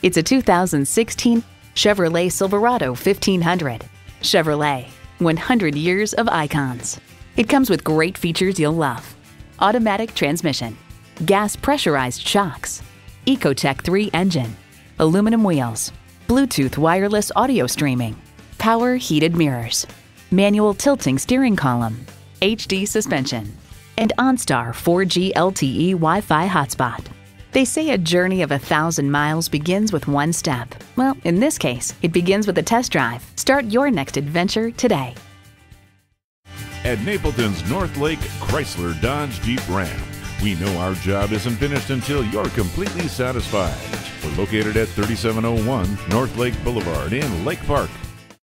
It's a 2016 Chevrolet Silverado 1500. Chevrolet, 100 years of icons. It comes with great features you'll love. Automatic transmission, gas pressurized shocks, Ecotec 3 engine, aluminum wheels, Bluetooth wireless audio streaming, power heated mirrors, manual tilting steering column, HD suspension, and OnStar 4G LTE Wi Fi hotspot. They say a journey of a thousand miles begins with one step. Well, in this case, it begins with a test drive. Start your next adventure today. At Napleton's North Lake Chrysler Dodge Jeep Ram, we know our job isn't finished until you're completely satisfied. We're located at 3701 North Lake Boulevard in Lake Park.